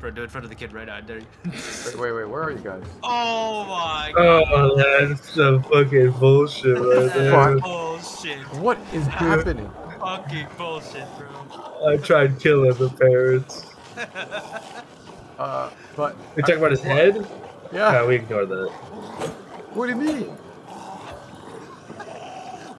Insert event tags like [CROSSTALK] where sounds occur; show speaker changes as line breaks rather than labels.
bro, do it in front of the kid right now. I dare you.
Wait, wait, wait. Where are you guys? [LAUGHS]
oh my oh, god.
Oh, that's some fucking bullshit right there.
Bullshit.
What is happening?
Fucking bullshit, bro.
I tried killing the parents.
Uh, but
We talking about his head?
yeah.
Yeah, we ignore that.
What do you mean?